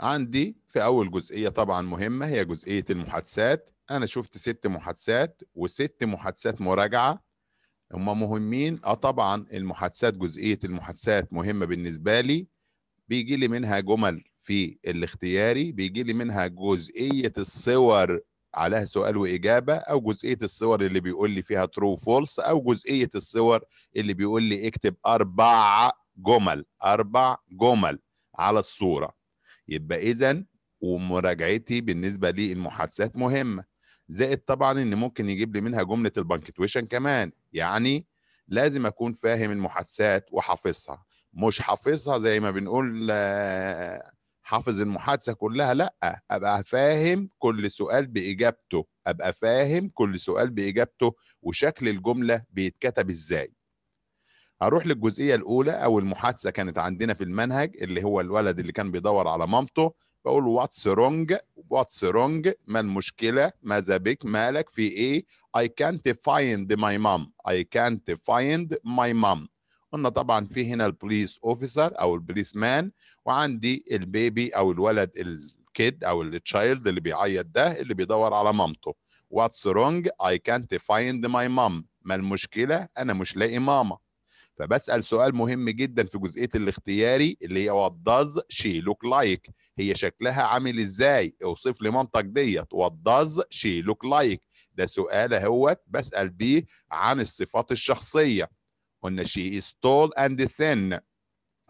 عندي في أول جزئية طبعا مهمة هي جزئية المحادثات. أنا شفت ست محادثات وست محادثات مراجعة. هم مهمين. آه طبعا المحادثات جزئية المحادثات مهمة بالنسبة لي. بيجي لي منها جمل في الاختياري بيجي لي منها جزئية الصور عليها سؤال وإجابة أو جزئية الصور اللي بيقول لي فيها true false أو جزئية الصور اللي بيقول لي اكتب أربع جمل أربع جمل على الصورة. يبقى اذا ومراجعتي بالنسبة للمحادثات مهمة. زائد طبعا إن ممكن يجيب لي منها جملة البنكتويشن كمان. يعني لازم أكون فاهم المحادثات وحافظها. مش حافظها زي ما بنقول حافظ المحادثة كلها لأ أبقى فاهم كل سؤال بإجابته. أبقى فاهم كل سؤال بإجابته وشكل الجملة بيتكتب إزاي. هروح للجزئية الأولى أو المحادثة كانت عندنا في المنهج اللي هو الولد اللي كان بيدور على مامته. بقول what's wrong what's wrong ما المشكلة؟ ماذا بك؟ مالك؟ في إيه؟ I can't find my mom. I can't find my mom. قلنا طبعا في هنا ال police officer أو ال policeman وعندي ال baby أو الولد ال kid أو ال child اللي بيعيط ده اللي بيدور على مامته. what's wrong I can't find my mom. ما المشكلة؟ أنا مش لاقي ماما. فبسأل سؤال مهم جدا في جزئية الاختياري اللي هي what does she look like? هي شكلها عامل إزاي؟ أوصف لي مامتك ديت. What does she look like? ده سؤال أهوت بسأل بيه عن الصفات الشخصية. قلنا she is tall and thin.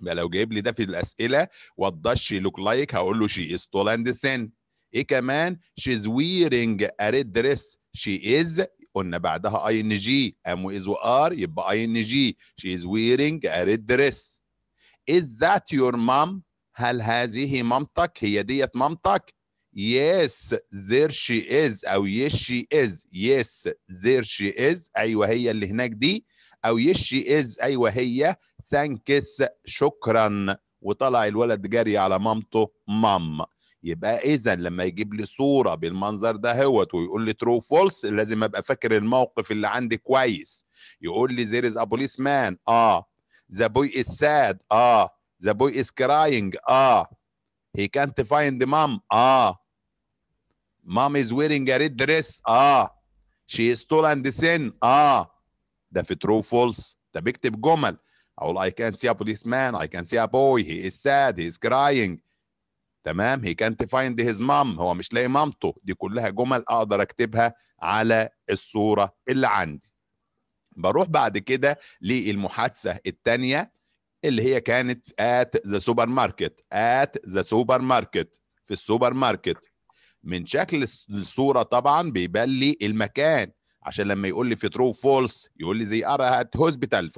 يبقى لو جايب لي ده في الأسئلة what does she look like? هقول له she is tall and thin. إيه كمان؟ She's wearing a red dress. She is قلنا بعدها ing am was were يبقى ing she is wearing a red dress. Is that your mom? هل هذه مامتك؟ هي ديت مامتك؟ Yes there she is أو yes she is. Yes there she is. أيوه هي اللي هناك دي. أو yes she is. أيوه هي. Thanks شكرا. وطلع الولد جري على مامته mom. يبقى اذا لما يجيب لي صورة بالمنظر ده هوت ويقول لي true false لازم أبقى فاكر الموقف اللي عندي كويس. يقول لي there is a policeman آه. the boy is sad آه. the boy is crying آه. هي كانت فايند مام آه. mom is wearing a red dress آه. she is tall and thin آه. ده في true false ده بكتب جمل. أقول I can see a policeman I can see a boy he is sad he is crying تمام. He can't find his mom. هو مش لاقي مامته. دي كلها جمل أقدر أكتبها على الصورة اللي عندي. بروح بعد كده للمحادثة الثانية اللي هي كانت at the supermarket. At the supermarket. في السوبر ماركت من شكل الصورة طبعا بيبان لي المكان. عشان لما يقول لي في true false يقول لي they are at hospital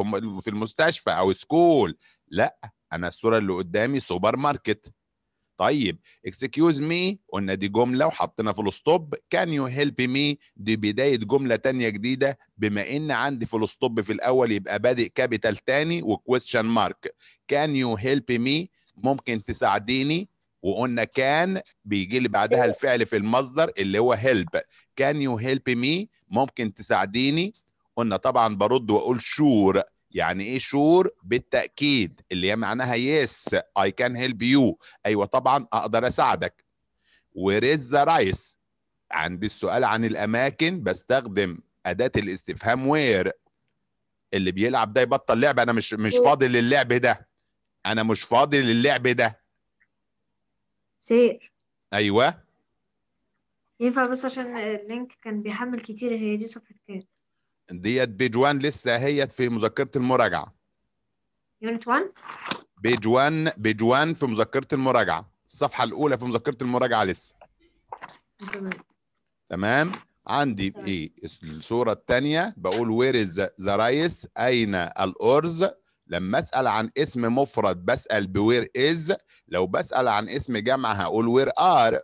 في المستشفى أو school لا أنا الصورة اللي قدامي سوبر ماركت طيب excuse me قلنا دي جملة وحطينا full stop can you help me دي بداية جملة تانية جديدة. بما إن عندي full stop في الأول يبقى بادئ capital تاني و question mark can you help me ممكن تساعديني. وقلنا can بيجي لي بعدها الفعل في المصدر اللي هو help can you help me ممكن تساعديني. قلنا طبعا برد وأقول sure يعني إيه sure؟ بالتأكيد اللي هي معناها yes I can help you أيوه طبعا أقدر أساعدك. where is the rice عندي السؤال عن الأماكن بستخدم أداة الاستفهام where اللي بيلعب ده يبطل لعب أنا مش مش فاضي للعب ده. أنا مش فاضي للعب ده. sir أيوه. ينفع بس عشان ال link كان بيحمل كتير هي دي صفحة كام؟ ديت page 1 لسه هي في مذكرة المراجعة. unit 1 page 1 page 1 في مذكرة المراجعة. الصفحة الأولى في مذكرة المراجعة لسه. تمام؟ تمام عندي تمام. إيه؟ الصورة الثانية بقول where is the rice أين الأرز؟ لما أسأل عن اسم مفرد بسأل ب where is لو بسأل عن اسم جمع هقول where are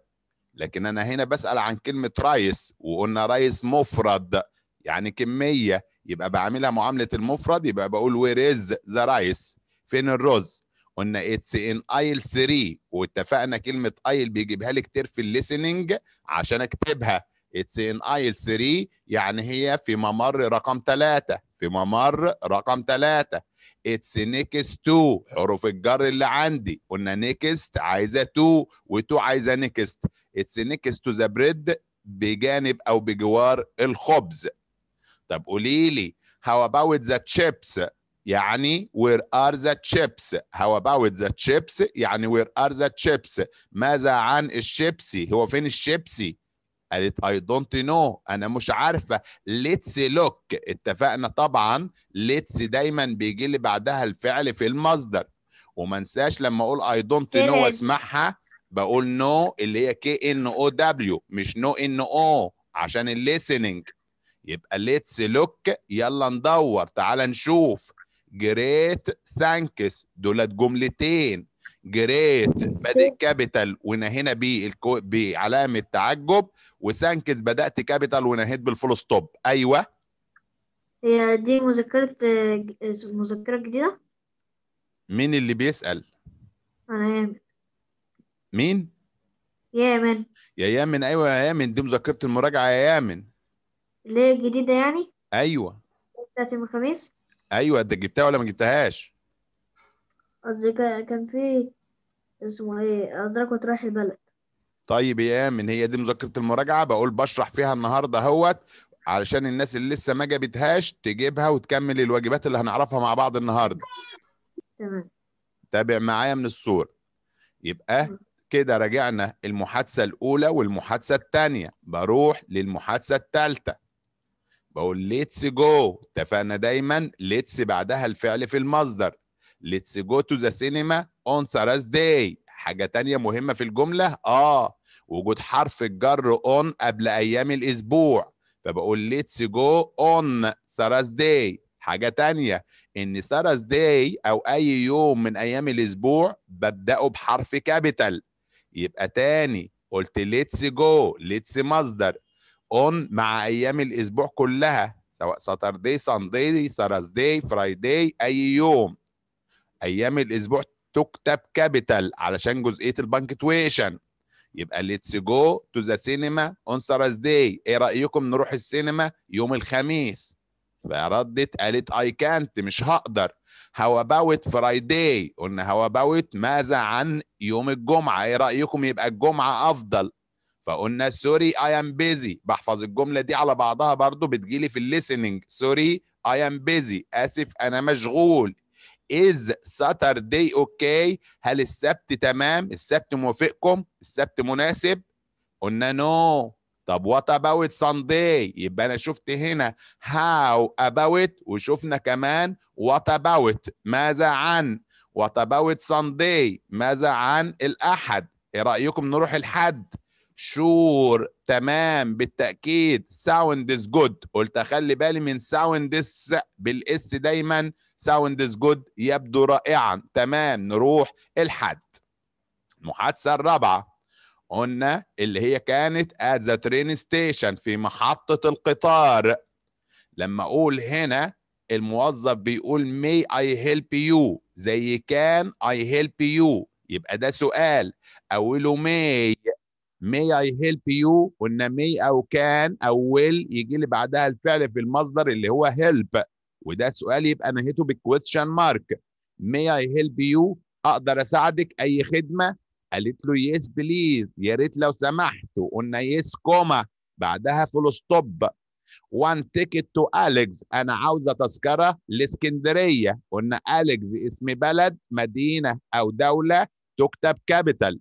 لكن أنا هنا بسأل عن كلمة rice وقلنا rice مفرد. يعني كمية يبقى بعملها معاملة المفرد يبقى بقول where is the rice فين الرز؟ قلنا it's in aisle 3 واتفقنا كلمة aisle بيجيبها لي كتير في ال listening عشان اكتبها. it's in aisle 3 يعني هي في ممر رقم 3 في ممر رقم 3 اتس next to حروف الجر اللي عندي. قلنا next عايزة to و2 عايزة next. اتس next to the bread بجانب أو بجوار الخبز. طب قولي لي how about the chips يعني where are the chips how about the chips يعني where are the chips ماذا عن الشيبسي؟ هو فين الشيبسي؟ قالت I don't know أنا مش عارفة. Let's look. اتفقنا طبعا. Let's دايما بيجي لي بعدها الفعل في المصدر. وما انساش لما أقول I don't know. واسمعها بقول no اللي هي كي ان أو دبليو مش نو ان أو عشان ال listening يبقى let's look. يلا ندور. تعال نشوف. great thanks دولت جملتين. great بادئ capital ونهينا بيه. الكو... بعلامة تعجب. و thanks بدأت capital ونهيت بال full stop أيوه. هي دي مذكرة آه، ج- مذكرة جديدة؟ مين اللي بيسأل؟ أنا يامن. مين؟ يامن. يا يامن. أيوه يا يامن. دي مذكرة المراجعة يا يامن. اللي هي الجديدة يعني؟ أيوه. بتاعت يوم الخميس؟ أيوه أنت جبتها ولا ما جبتهاش؟ قصدي كا- كان في اسمه إيه؟ قصدك كنت رايح البلد. طيب يا يامن هي دي مذكره المراجعة. بقول بشرح فيها النهارده أهوت علشان الناس اللي لسه ما جابتهاش تجيبها وتكمل الواجبات اللي هنعرفها مع بعض النهارده. تمام. تابع معايا من الصورة يبقى. كده راجعنا المحادثة الأولى والمحادثة الثانية. بروح للمحادثة الثالثة. بقول let's go اتفقنا دايما. let's بعدها الفعل في المصدر. let's go to the cinema on Thursday. حاجة تانية مهمة في الجملة؟ آه. وجود حرف الجر on قبل أيام الأسبوع. فبقول let's go on Thursday. حاجة تانية إن Thursday أو أي يوم من أيام الأسبوع ببدأه بحرف capital يبقى تاني قلت let's go let's مصدر. on مع أيام الأسبوع كلها سواء Saturday Sunday Thursday Friday أي يوم. أيام الأسبوع تكتب capital علشان جزئية ال punctuation يبقى let's go to the cinema on Thursday إيه رأيكم نروح السينما يوم الخميس؟ فردت قالت اي كانت مش هقدر. how about Friday قلنا how about ماذا عن يوم الجمعة؟ إيه رأيكم يبقى الجمعة أفضل؟ فقلنا sorry I am busy بحفظ الجملة دي على بعضها برضو بتجيلي في ال listening sorry I am busy آسف أنا مشغول. is Saturday okay هل السبت تمام؟ السبت موافقكم؟ السبت مناسب؟ قلنا no no. طب what about Sunday يبقى أنا شفت هنا. how about وشفنا كمان what about ماذا عن؟ what about Sunday ماذا عن الأحد؟ إيه رأيكم نروح الحد؟ sure تمام بالتأكيد. sounds good قلت أخلي بالي من sounds بال s دايما. sounds good يبدو رائعا. تمام نروح الحد. المحادثه الرابعة. قلنا اللي هي كانت at the train station في محطة القطار. لما أقول هنا الموظف بيقول may I help you زي كان I help you. يبقى ده سؤال. أوله may. May I help you? قلنا may أو كان أو will. يجي لي بعدها الفعل في المصدر اللي هو help. وده سؤال يبقى نهيته بال question mark may I help you? أقدر أساعدك؟ أي خدمة؟ قالت له yes please يا ريت لو سمحت. وقلنا yes comma بعدها full stop one ticket to Alex أنا عاوزة تذكرة لإسكندرية. قلنا اليكس اسم بلد مدينة أو دولة تكتب capital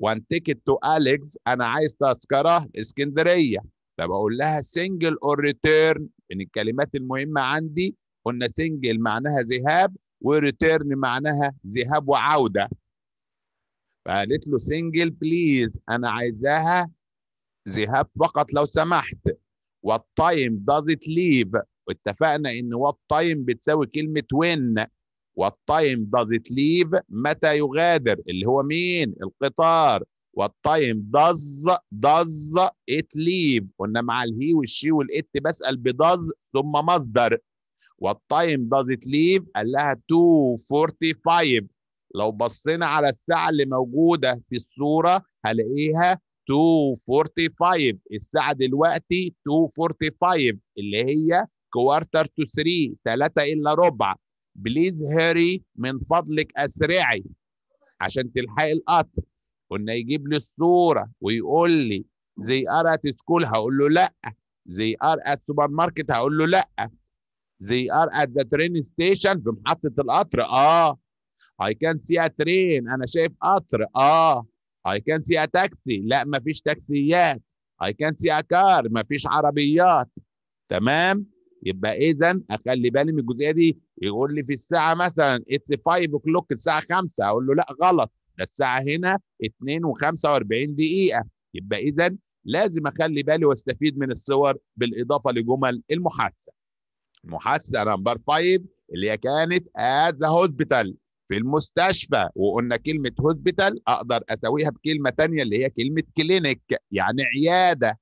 one ticket to Alex أنا عايز تذكرة اسكندريه فبقول لها single or return من الكلمات المهمة عندي قلنا single معناها ذهاب و return معناها ذهاب وعودة. فقالت له single please أنا عايزاها ذهاب فقط لو سمحت. what time it leave واتفقنا إن what time بتساوي كلمة when what time does it leave متى يغادر؟ اللي هو مين؟ القطار. what time does does it leave قلنا مع ال he وال she وال it بسأل ب does ثم مصدر. what time does it leave قال لها 245 لو بصينا على الساعة اللي موجودة في الصورة هلاقيها 245 الساعة دلوقتي 245 اللي هي quarter to 3 3 إلا ربع. please hurry من فضلك أسرعي عشان تلحقي القطر. قلنا يجيب لي الصورة ويقول لي they are at school هقول له لأ. they are at supermarket هقول له لأ. they are at the train station في محطة القطر آه. I can see a train أنا شايف قطر آه. I can see a taxi لأ مفيش تاكسيات. I can see a car مفيش عربيات. تمام؟ يبقى اذا أخلي بالي من الجزئية دي. يقول لي في الساعة مثلا it's 5 o'clock الساعة 5 أقول له لا غلط. ده الساعة هنا 2 و45 دقيقة. يبقى اذا لازم أخلي بالي وأستفيد من الصور بالإضافة لجمل المحادثة. المحادثة number 5 اللي هي كانت at the hospital في المستشفى. وقلنا كلمة hospital أقدر أسويها بكلمة ثانية اللي هي كلمة clinic يعني عيادة.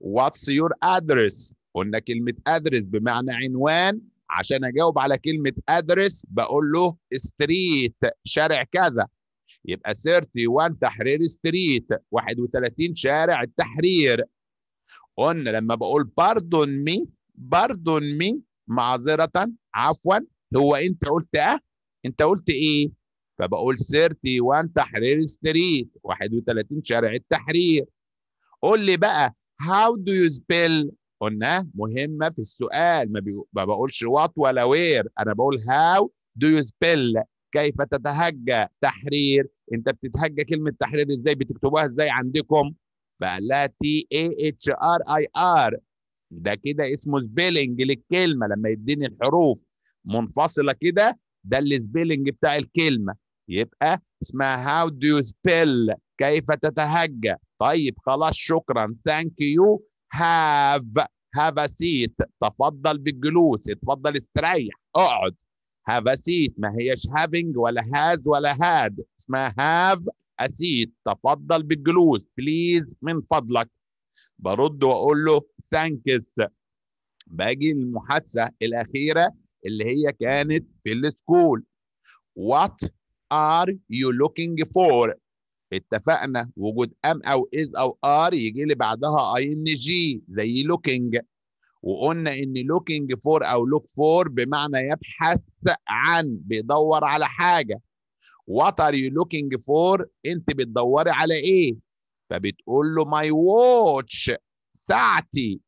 what's your address قلنا كلمة address بمعنى عنوان. عشان أجاوب على كلمة address بقول له street شارع كذا. يبقى 31 Tahrir Street 31 شارع التحرير. قلنا لما بقول pardon me pardon me معذرة. عفوا هو أنت قلت أه؟ أنت قلت إيه؟ فبقول 31 Tahrir Street 31 شارع التحرير. قول لي بقى how do you spell قلنا مهمة في السؤال. ما, بقولش what ولا where أنا بقول how do you spell كيف تتهجى. تحرير. أنت بتتهجى كلمة تحرير إزاي؟ بتكتبوها إزاي عندكم؟ فقال لها T A H R I R ده كده اسمه spelling للكلمة لما يديني الحروف. منفصلة كده ده ال spelling بتاع الكلمة. يبقى اسمها how do you spell كيف تتهجى. طيب خلاص شكرا. Thank you. Have a seat تفضل بالجلوس اتفضل استريح اقعد. a seat ما هيش having ولا has ولا had اسمها a seat تفضل بالجلوس please من فضلك. برد وأقول له thanks. باجي المحادثه الأخيرة اللي هي كانت في السكول. What are you looking for? اتفقنا وجود am أو is أو are يجي لي بعدها ing زي looking وقلنا إن looking for أو look for بمعنى يبحث عن بيدور على حاجة. what are you looking for أنت بتدوري على إيه؟ فبتقول له my watch ساعتي.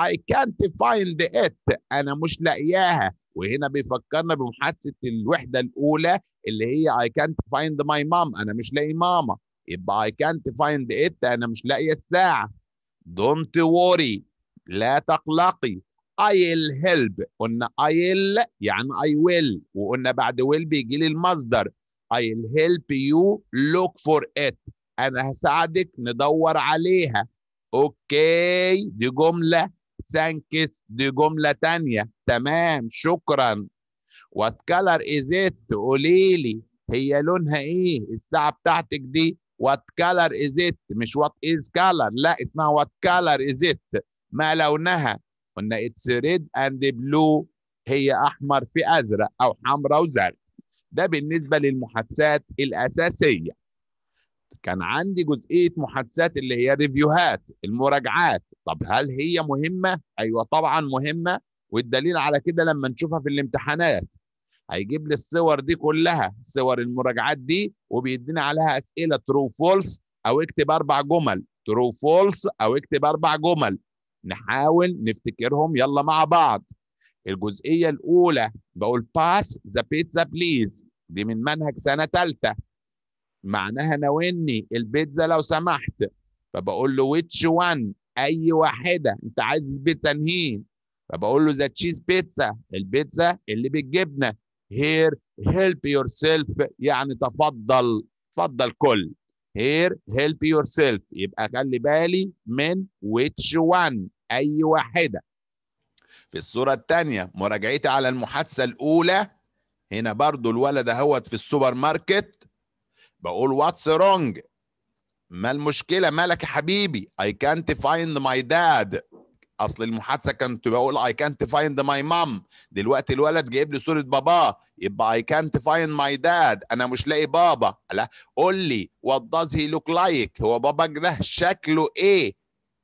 I can't find it. أنا مش لاقياها. وهنا بيفكرنا بمحادثة الوحدة الأولى اللي هي I can't find my mom. أنا مش لاقي ماما يبقى I can't find it. أنا مش لاقيه الساعة. Don't worry. لا تقلقي. I'll help. قلنا I'll يعني I will. وقلنا بعد will بيجي لي المصدر. I'll help you look for it. أنا هساعدك ندور عليها. okay. دي جملة. thanks دي جملة تانية. تمام. شكرا. what color is it قولي لي هي لونها إيه؟ الساعة بتاعتك دي. what color is it مش what is color لا اسمها what color is it ما لونها؟ قلنا it's red and blue هي أحمر في أزرق أو حمراء وزرق. ده بالنسبة للمحادثات الأساسية. كان عندي جزئية محادثات اللي هي review هات المراجعات. طب هل هي مهمة؟ أيوه طبعا مهمة. والدليل على كده لما نشوفها في الامتحانات. هيجيب لي الصور دي كلها صور المراجعات دي وبيدينا عليها أسئلة true false أو اكتب أربع جمل. true false أو اكتب أربع جمل. نحاول نفتكرهم يلا مع بعض. الجزئية الأولى بقول pass the pizza please دي من منهج سنة ثالثه معناها ناولني البيتزا لو سمحت. فبقول له which one أي واحدة. أنت عايز البيتزا انهي فبقول له the cheese pizza البيتزا اللي بالجبنة. here help yourself يعني تفضل تفضل كل. here help yourself يبقى خلي بالي من which one أي واحدة. في الصورة الثانية مراجعتي على المحادثة الأولى. هنا برضو الولد أهوت في السوبر ماركت. بقول what's wrong ما المشكلة؟ مالك يا حبيبي؟ I can't find my dad. أصل المحادثة كنت بقول I can't find my mom. دلوقتي الولد جايب لي صورة باباه يبقى I can't find my dad. أنا مش لاقي بابا. لا. قول لي what does he look like? هو باباك ده شكله إيه؟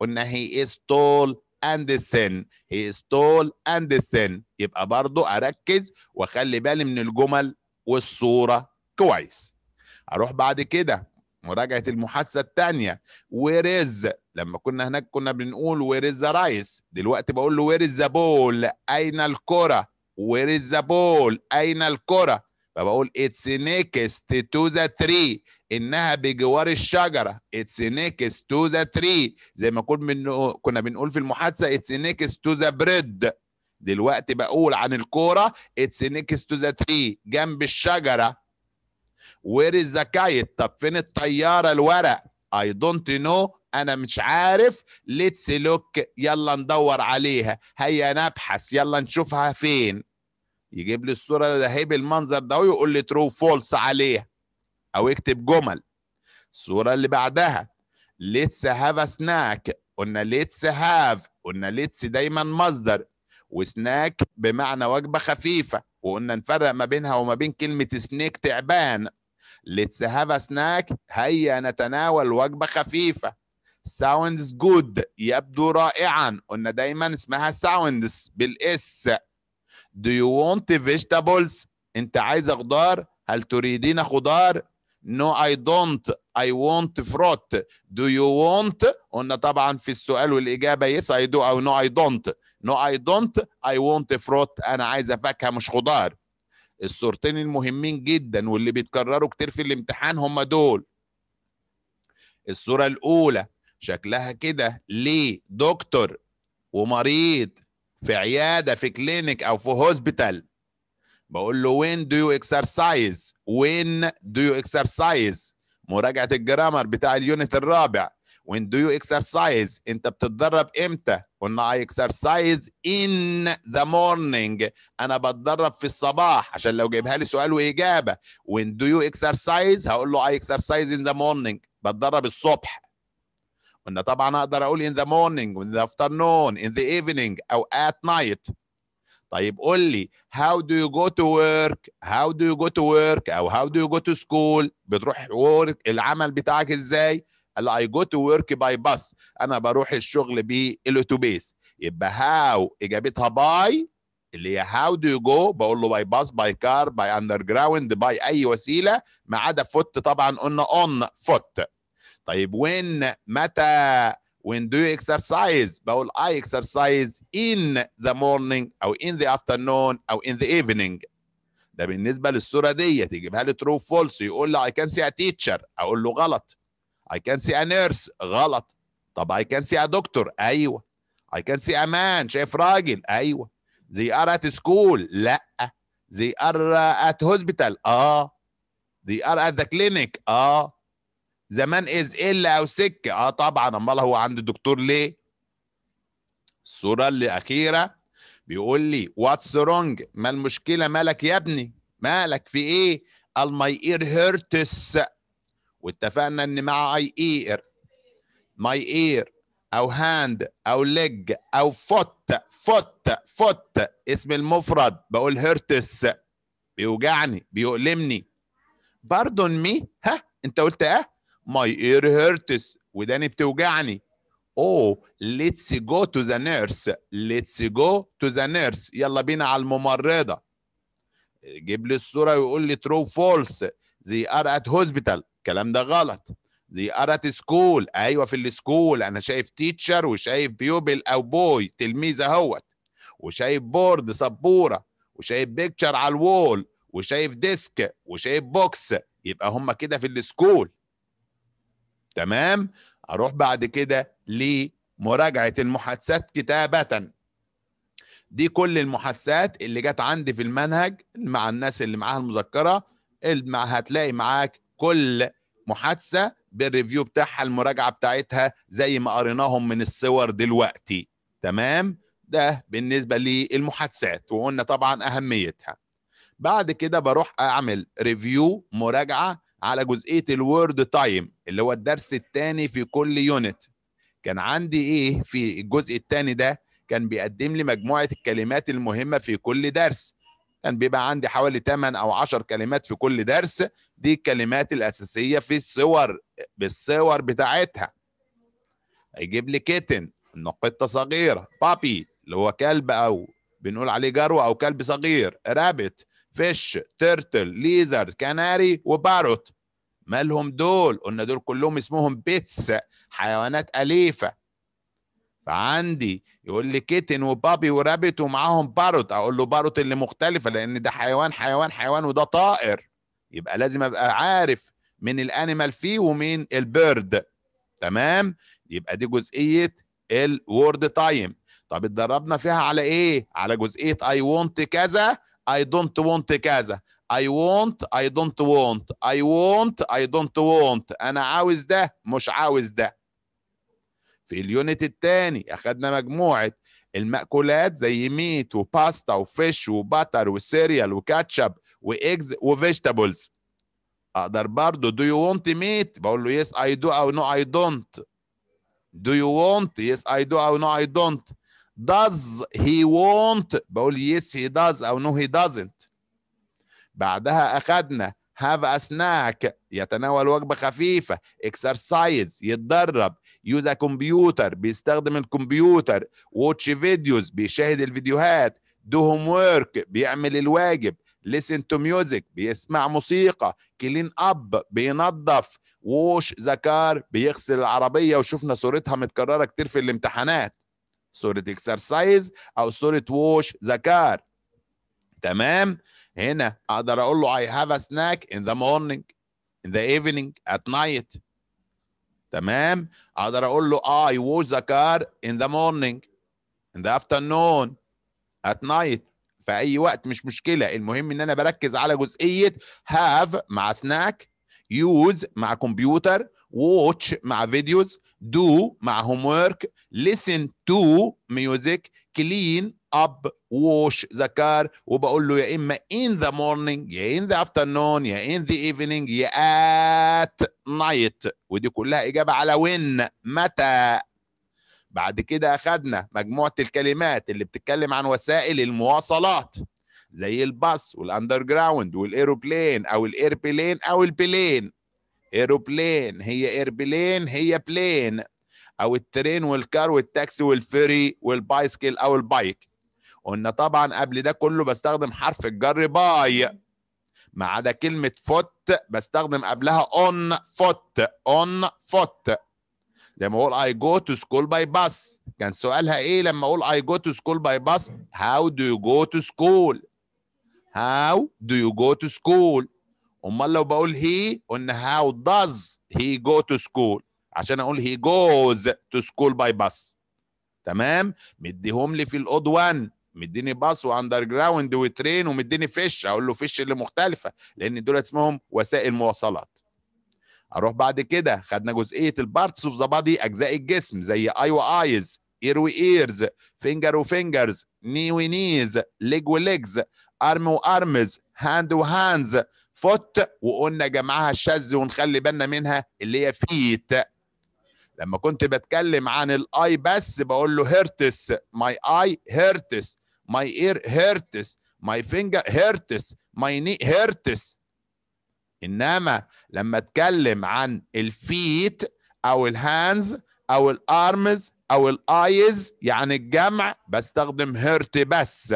قلنا he is tall and thin. He is tall and thin. يبقى برضو أركز وأخلي بالي من الجمل والصورة كويس. أروح بعد كده. مراجعة المحادثة الثانية is لما كنا هناك كنا بنقول is the rice. دلوقتي بقول له is the ball أين الكرة؟ Is the ball أين الكرة؟ فبقول it's next to the tree. إنها بجوار الشجرة. It's next to the tree. زي ما كنا كنا بنقول في المحادثة it's next to the bread. دلوقتي بقول عن الكورة it's next to the tree. جنب الشجرة. Is the kite طب فين الطيارة؟ الورق. I don't know. أنا مش عارف. Let's look. يلا ندور عليها. هيا نبحث. يلا نشوفها فين. يجيب لي الصورة ده هي بالمنظر ده ويقول لي true false عليها. أو يكتب جمل. الصورة اللي بعدها. Have a snack. قلنا let's have. قلنا let's دايما مصدر. وسناك بمعنى وجبة خفيفة. وقلنا نفرق ما بينها وما بين كلمة سنيك تعبان. Let's have a snack. هيا نتناول وجبة خفيفة. Sounds good. يبدو رائعا. قلنا دايما اسمها sounds بالإس. Do you want vegetables? أنت عايز خضار؟ هل تريدين خضار؟ No I don't. I want fruit. Do you want? قلنا طبعا في السؤال والإجابة yes I do أو no I don't. No I don't. I want fruit. أنا عايز فاكهة مش خضار. الصورتين المهمين جدا واللي بيتكرروا كتير في الامتحان هم دول. الصورة الأولى شكلها كده ليه دكتور ومريض في عيادة في clinic أو في hospital بقول له when do you exercise when do you exercise مراجعة ال grammar بتاع ال unit الرابع. when do you exercise انت بتتدرب إمتى؟ قلنا I exercise in the morning أنا بتدرب في الصباح. عشان لو جايبها لي سؤال وإجابة. when do you exercise هقول له I exercise in the morning بتدرب الصبح. قلنا طبعا أقدر أقول in the morning in the afternoon in the evening أو at night. طيب قول لي how do you go to work how do you go to work أو how do you go to school بتروح work العمل بتاعك إزاي؟ قال I go to work by bus أنا بروح الشغل بالاتوبيس يبقى how اجابتها by اللي هي how do you go بقول له by bus by car by underground by اي وسيله ما عدا foot طبعا قلنا on foot طيب when متى when do you exercise بقول I exercise in the morning أو in the afternoon أو in the evening ده بالنسبة للصورة دي تجيبها لي true false يقول لي I can see a teacher أقول له غلط I can see a nurse. غلط. طب I can see a doctor. أيوة. I can see a man. شايف راجل. أيوة. They are at school. لأ. They are at hospital. آه. They are at the clinic. آه. زمان he's ill أو sick آه طبعا. أمال هو عند الدكتور ليه؟ الصورة اللي أخيرة. بيقول لي what's wrong ما المشكلة؟ مالك يا ابني؟ مالك؟ في إيه؟ قال my ear hurts واتفقنا إن مع eye ear my ear أو hand أو leg أو foot foot foot اسم المفرد بقول hurts بيوجعني بيؤلمني. pardon me ها أنت قلت آه my ear hurts وداني بتوجعني. Oh let's go to the nurse let's go to the nurse. يلا بينا على الممرضة. جيب لي الصورة ويقول لي true false. They are at hospital الكلام ده غلط. they are at school أيوه في ال school. أنا شايف teacher وشايف pupil أو boy تلميذ أهوت. وشايف board سبورة. وشايف picture على ال wall وشايف desk وشايف books يبقى هم كده في ال school. تمام؟ أروح بعد كده لمراجعة المحادثات كتابة. دي كل المحادثات اللي جت عندي في المنهج مع الناس اللي معاها المذكرة. هتلاقي معاك كل محادثة بال review بتاعها المراجعة بتاعتها زي ما قريناهم من الصور دلوقتي. تمام؟ ده بالنسبة للمحادثات وقلنا طبعا أهميتها. بعد كده بروح أعمل review مراجعة على جزئية ال word time اللي هو الدرس الثاني في كل unit. كان عندي إيه في الجزء الثاني ده؟ كان بيقدم لي مجموعة الكلمات المهمة في كل درس. كان بيبقى عندي حوالي 8 أو 10 كلمات في كل درس دي الكلمات الأساسية في الصور بالصور بتاعتها. هيجيب لي kitten إنه قطة صغيرة. puppy اللي هو كلب أو بنقول عليه جرو أو كلب صغير. rabbit fish turtle lizard canary و parrot. مالهم دول؟ قلنا دول كلهم اسمهم pets حيوانات أليفة. فعندي يقول لي kitten و puppy و rabbit ومعاهم parrot أقول له parrot اللي مختلفة لأن ده حيوان حيوان حيوان وده طائر. يبقى لازم أبقى عارف من ال animal فيه ومين ال bird تمام؟ يبقى دي جزئية ال word time طب اتدربنا فيها على إيه؟ على جزئية I want كذا I don't want كذا. I want I don't want. I want I don't want. أنا عاوز ده مش عاوز ده. في ال unit الثاني أخدنا مجموعة المأكولات زي ميت وباستا وفيش وباتر وسيريال وكاتشب وإيجز وفيجيتابلز. أقدر برضو do you want meat بقول له yes I do أو no I don't. Do you want? Yes I do أو no I don't. Does he want? بقول yes he does أو no he doesn't. بعدها أخدنا have a snack يتناول وجبة خفيفة exercise يتدرب. A computer بيستخدم الكمبيوتر watch videos بيشاهد الفيديوهات do homework بيعمل الواجب listen to music بيسمع موسيقى clean up بينظف wash the car بيغسل العربية وشفنا صورتها متكررة كتير في الامتحانات. صورة exercise أو صورة wash the car تمام؟ هنا أقدر أقول له I have a snack in the morning in the evening at night. تمام أقدر أقول له I wash the car in the morning in the afternoon at night في اي وقت مش مشكله المهم ان أنا بركز على جزئيه have مع snack use مع كمبيوتر watch مع videos do مع homework listen to music clean up wash the car وبقول له يا إما in the morning يا in the afternoon يا in the evening يا at night. ودي كلها إجابة على when متى. بعد كده اخدنا مجموعة الكلمات اللي بتتكلم عن وسائل المواصلات زي الباص والاندر جراوند والإيروبلين أو الإيربلين أو البلين. aeroplane هي airplane هي plane. أو الترين والكار والتاكسي والفيري والبايسكل أو البايك. قلنا طبعا قبل ده كله بستخدم حرف الجر by. ما عدا كلمة foot بستخدم قبلها on foot on foot زي ما أقول I go to school by bus. كان سؤالها إيه لما أقول I go to school by bus how do you go to school? How do you go to school? أمال لو بقول he قلنا how does he go to school عشان أقول he goes to school by bus. تمام؟ مديهم لي في ال odd one مديني bus و underground و train ومديني fish أقول له fish اللي مختلفة لأن دول اسمهم وسائل مواصلات. أروح بعد كده خدنا جزئية ال parts of the body أجزاء الجسم زي eye و eyes ear و ears فينجر وفينجرز ني ونيز ليج وليجز ارم وارمز هاند وهاندز فوت وقلنا جمعها الشاذ ونخلي بالنا منها اللي هي feet لما كنت بتكلم عن ال eye بس بقول له hurts my eye hurts my ear hurts my finger hurts my knee hurts إنما لما أتكلم عن ال feet أو ال hands أو ال arms أو ال eyes يعني الجمع بستخدم hurt بس.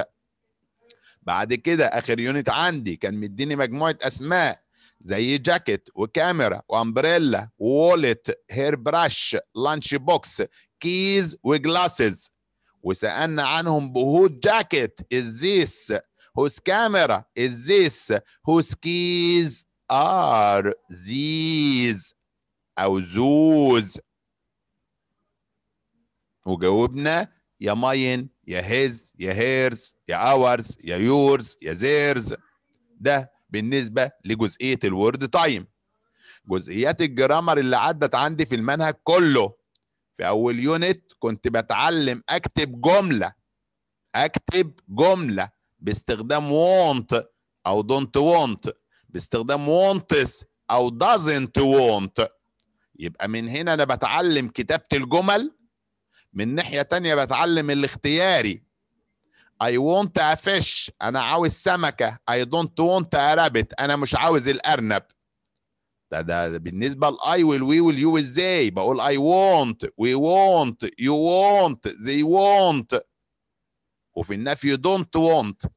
بعد كده آخر unit عندي كان مديني مجموعة أسماء زي جاكيت وكاميرا وأمبريلا وولت هير براش لانش بوكس كيز وجلاسز وسألنا عنهم ب whose jacket is this whose camera is this whose keys are these أو those وجاوبنا يا mine يا his يا hers يا ours يا yours يا theirs ده بالنسبة لجزئية ال word time جزئيات ال grammar اللي عدت عندي في المنهج كله. في أول unit كنت بتعلم أكتب جملة أكتب جملة باستخدام want أو don't want باستخدام wants أو doesn't want. يبقى من هنا أنا بتعلم كتابة الجمل من ناحية تانية بتعلم الاختياري. I want a fish أنا عاوز سمكة. I don't want a rabbit أنا مش عاوز الأرنب. ده ده بالنسبة لاي والوي واليو إزاي؟ بقول I want we want you want they want. وفي النفي don't want.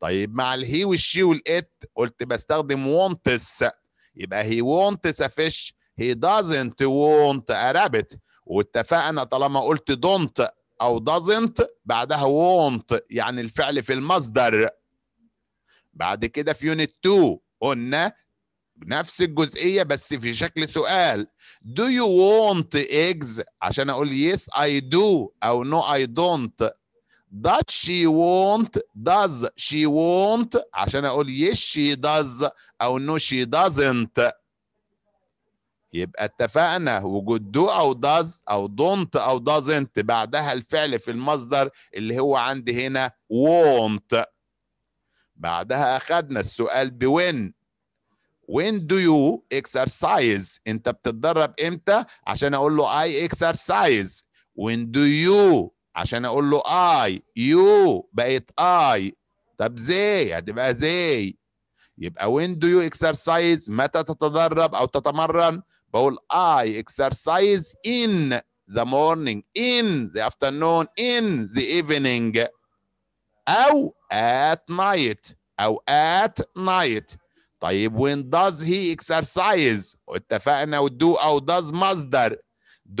طيب مع الهي والشي والات قلت بستخدم wants. يبقى a fish he doesn't want a rabbit. واتفقنا طالما قلت don't أو doesn't بعدها want يعني الفعل في المصدر. بعد كده في يونت 2 قلنا نفس الجزئية بس في شكل سؤال. Do you want eggs عشان أقول yes I do أو no I don't. Does she want? Does she want? عشان أقول yes she does أو no she doesn't. يبقى اتفقنا وجود do أو does أو don't أو doesn't بعدها الفعل في المصدر اللي هو عندي هنا want. بعدها اخدنا السؤال بوين when do you exercise انت بتتدرب إمتى عشان أقول له I exercise when do you عشان أقول له I you بقت I طب زي هتبقى زي يبقى when do you exercise متى تتدرب أو تتمرن بقول I exercise in the morning in the afternoon in the evening أو at night أو at night طيب when does he exercise واتفقنا ودو أو does مصدر.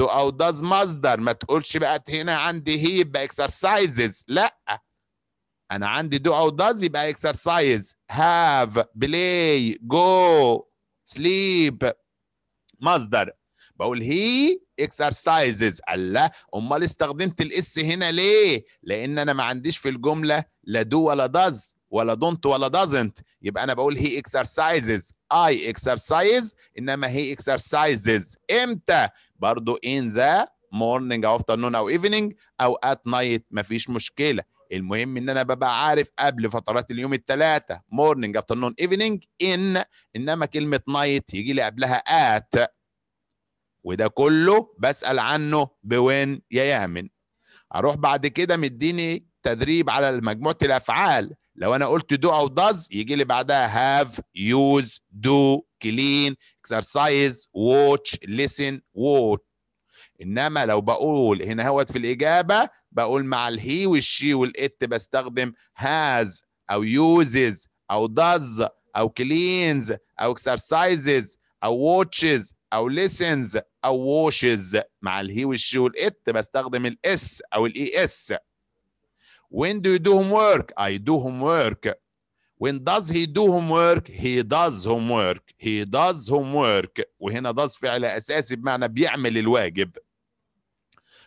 do أو does مصدر. ما تقولش بقى هنا عندي هي يبقى exercises. لا. أنا عندي do أو does يبقى exercise. have play go sleep مصدر. بقول هي exercises. الله أمال استخدمت الاس هنا ليه؟ لأن أنا ما عنديش في الجملة لا do ولا does. ولا don't ولا doesn't. يبقى أنا بقول he exercises. I exercise إنما he exercises. إمتى؟ برضو in the morning أو afternoon أو evening أو at night. مفيش مشكلة. المهم إن أنا ببقى عارف قبل فترات اليوم الثلاثه morning afternoon evening in. إنما كلمة night يجي لي قبلها at. وده كله بسأل عنه بوين يا يامن. أروح بعد كده مديني تدريب على مجموعة الأفعال. لو أنا قلت do أو does يجي لي بعدها have use do clean exercise watch listen watch إنما لو بقول هنا what في الإجابة بقول مع ال he وال she وال it بستخدم has أو uses أو does أو cleans أو exercises أو watches أو listens أو washes. مع ال he وال she وال it بستخدم ال s أو ال es When do you do homework? I do homework. When does he do homework? He does homework. He does homework. وهنا does فعل أساسي بمعنى بيعمل الواجب.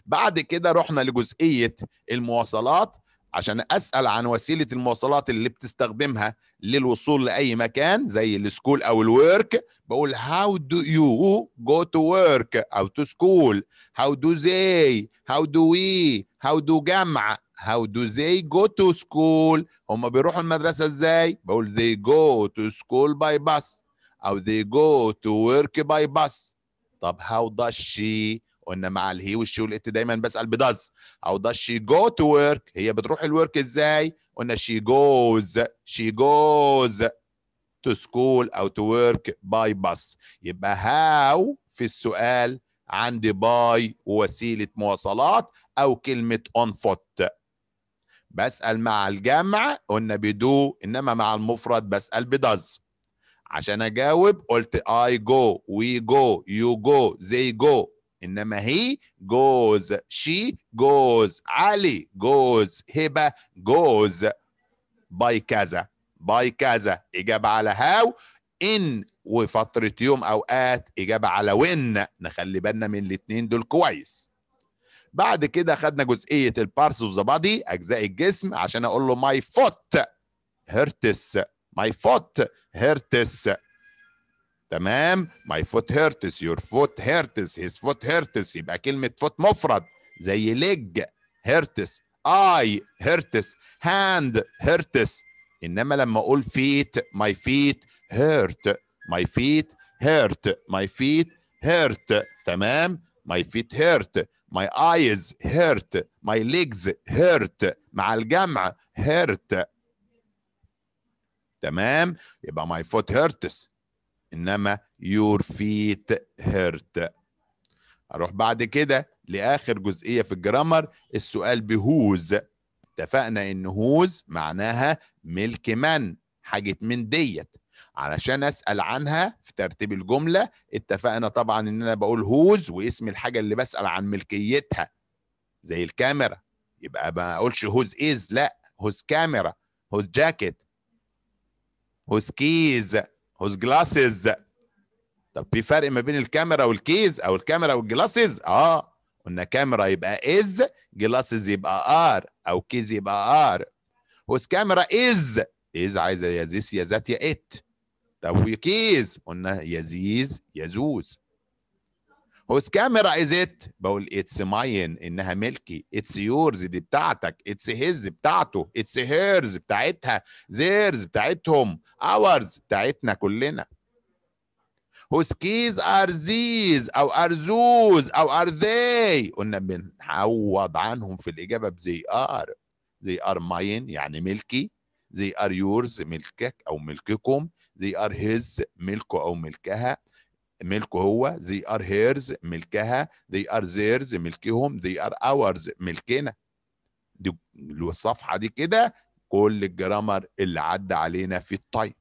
بعد كده رحنا لجزئية المواصلات عشان أسأل عن وسيلة المواصلات اللي بتستخدمها للوصول لأي مكان زي ال school أو ال work بقول how do you go to work أو to school how do they how do we how do جمع how do they go to school هم بيروحوا المدرسة إزاي؟ بقول they go to school by bus أو they go to work by bus طب how does she قلنا مع ال he وال she وال it دايما بسأل ب does أو does she go to work هي بتروح ال work إزاي؟ قلنا she goes she goes to school أو to work by bus يبقى how في السؤال عندي by وسيلة مواصلات أو كلمة on foot بسأل مع الجمع قلنا ب do إنما مع المفرد بسأل ب does. عشان أجاوب قلت I go we go you go they go. إنما هي goes she goes. علي goes هبة goes. by كذا by كذا. إجابة على how in. وفترة يوم أوقات إجابة على when نخلي بالنا من الاتنين دول كويس. بعد كده خدنا جزئية ال parts of the body أجزاء الجسم عشان أقول له my foot hurts my foot hurts تمام؟ my foot hurts your foot hurts his foot hurts يبقى كلمة foot مفرد زي leg hurts eye hurts hand hurts إنما لما أقول feet my feet hurt my feet hurt my feet hurt تمام؟ my feet hurt my eyes hurt. My legs hurt. مع الجمع hurt. تمام؟ يبقى my foot hurts. إنما your feet hurt. أروح بعد كده لآخر جزئية في ال grammar. السؤال ب whose. اتفقنا إن whose معناها ملك من حاجة من ديت. علشان أسأل عنها في ترتيب الجملة. اتفقنا طبعا إن أنا بقول whose واسم الحاجة اللي بسأل عن ملكيتها. زي الكاميرا. يبقى ما أقولش whose is لا. whose camera whose jacket whose keys whose glasses طب في فرق ما بين ال camera وال keys أو ال camera وال glasses آه. قلنا كاميرا يبقى is glasses يبقى are أو keys يبقى are whose camera is is عايزة يا this يا that يا it طب و keys قلنا يزيز يزوز. whose camera is it بقول it's mine إنها ملكي. it's yours دي بتاعتك. it's his بتاعته. it's hers بتاعتها. theirs بتاعتهم. ours بتاعتنا كلنا. Whose keys are these أو are those أو are they قلنا بنعوض عنهم في الإجابة بزي are. They are mine يعني ملكي. They are yours ملكك أو ملككم. They are his ملكه أو ملكها. ملكه هو. They are hers ملكها. They are theirs ملكهم. They are ours ملكنا. دي الصفحة دي كده كل ال grammar اللي عدى علينا في الطيب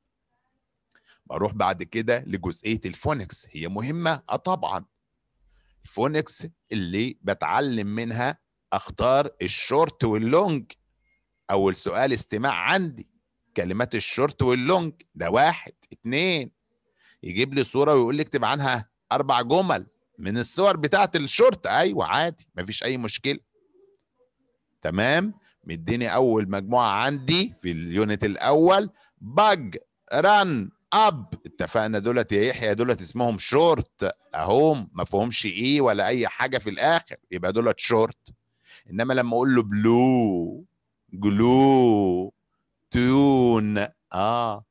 بروح بعد كده لجزئية ال phonics. هي مهمة. آه طبعا. ال phonics اللي بتعلم منها أختار ال short وال long. أول سؤال استماع عندي. كلمات ال short وال long ده واحد اتنين. يجيب لي صورة ويقول لي اكتب عنها أربع جمل من الصور بتاعت الشورت. أيوه عادي مفيش أي مشكلة. تمام؟ مديني أول مجموعة عندي في ال unit الأول. bug run up. اتفقنا دولت يا يحيى دولت اسمهم شورت. اهم ما فيهمش e ولا أي حاجة في الآخر. يبقى دولت شورت. إنما لما أقول له blue glue tune آه.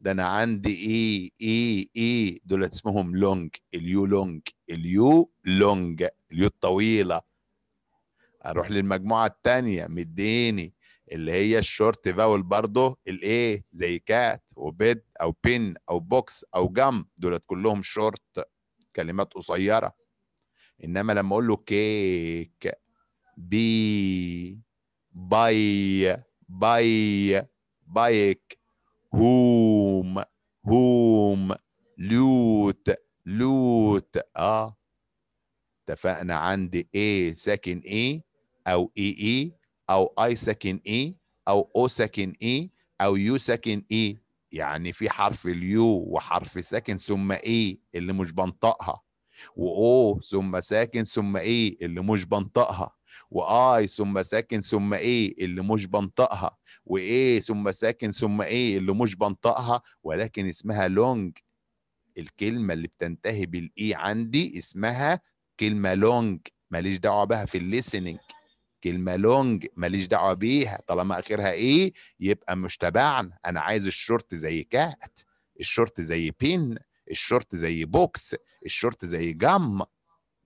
ده أنا عندي إيه إيه إيه دولت اسمهم long. ال U long. ال U long. ال U الطويلة. أروح للمجموعة الثانية مديني. اللي هي ال short vowel برضه. الإيه؟ زي cat و bed أو pen أو box أو gum. دولت كلهم شورت. كلمات قصيرة. إنما لما أقول له كيك. بي. باي. باي بايك هوم هوم لوت لوت آه. اتفقنا عندي إيه ساكن إيه أو اي اي أو اي ساكن اي أو أو ساكن اي أو يو ساكن اي يعني في حرف ال U وحرف ساكن ثم E اللي مش بنطقها و O ثم ساكن ثم E اللي مش بنطقها. و I ثم ساكن ثم E اللي مش بنطقها و A ثم ساكن ثم E اللي مش بنطقها ولكن اسمها long. الكلمة اللي بتنتهي بال E عندي اسمها كلمة long ماليش دعوة بها في ال listening كلمة long ماليش دعوة بيها طالما آخرها E يبقى مش تبعنا أنا عايز الشورت زي cat ال short زي pen ال short زي box ال short زي gum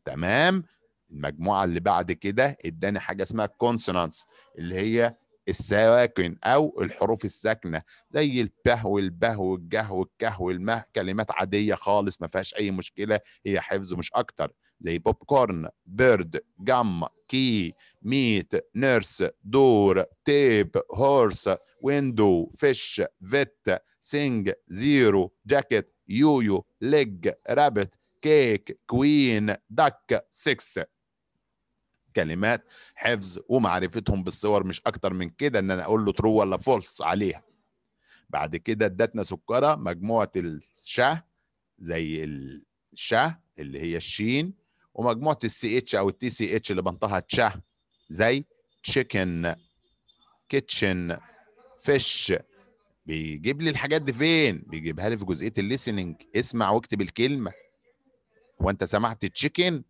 تمام؟ المجموعة اللي بعد كده اداني حاجة اسمها consonants اللي هي السواكن أو الحروف الساكنة زي البه والبه والجه والكه والمه كلمات عادية خالص ما فيهاش أي مشكلة هي حفظ مش أكتر زي popcorn bird gum key meat nurse door tape horse window fish vet sing zero jacket yo-yo leg rabbit cake queen duck six كلمات حفظ ومعرفتهم بالصور مش أكتر من كده إن أنا أقول له true ولا false عليها. بعد كده ادتنا سكرة مجموعة الشه زي الشه اللي هي الشين ومجموعة ال CH أو ال TCH اللي بنطقها تشه زي chicken kitchen fish بيجيب لي الحاجات دي فين؟ بيجيبها لي في جزئية ال listening اسمع واكتب الكلمة. وأنت سمعت chicken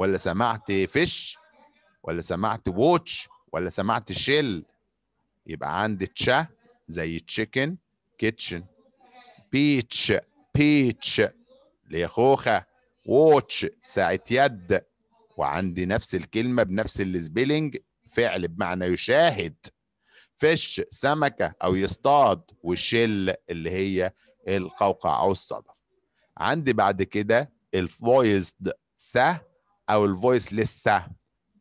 ولا سمعت fish ولا سمعت watch ولا سمعت shell. يبقى عندي تشا زي chicken kitchen. peach peach. اللي هي خوخة؟ watch ساعة يد. وعندي نفس الكلمة بنفس ال spelling فعل بمعنى يشاهد. fish سمكة أو يصطاد وال shell اللي هي القوقع أو الصدف عندي بعد كده ال voiced ث أو ال voiceless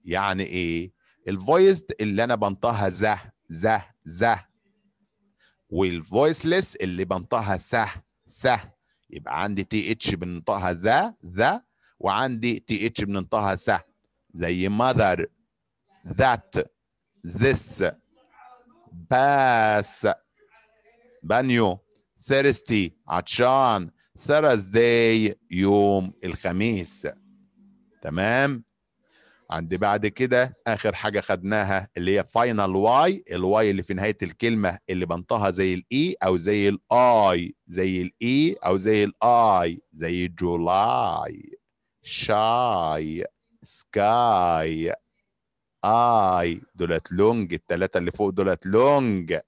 يعني إيه؟ ال voiced اللي أنا بنطقها ذ ذ ذ. وال voiceless اللي بنطقها ث ث. يبقى عندي TH بننطقها ذا ذا وعندي TH بننطقها ث. زي mother that this bath. بانيو. Thirsty. عطشان. Thursday. يوم الخميس. تمام؟ عندي بعد كده آخر حاجة خدناها اللي هي final Y ال Y اللي في نهاية الكلمة اللي بنطقها زي ال I أو زي ال E زي ال I أو زي ال E زي July shy sky اي دولت long الثلاثه اللي فوق دولت long.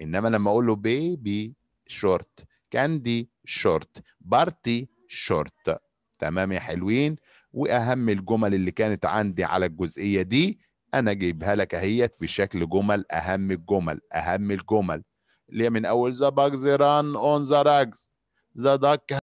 إنما لما أقول له baby short candy short party short تمام يا حلوين؟ وأهم الجمل اللي كانت عندي على الجزئية دي أنا جايبها لك أهيت في شكل جمل أهم الجمل أهم الجمل. اللي هي من أول the bugs run on the rugs the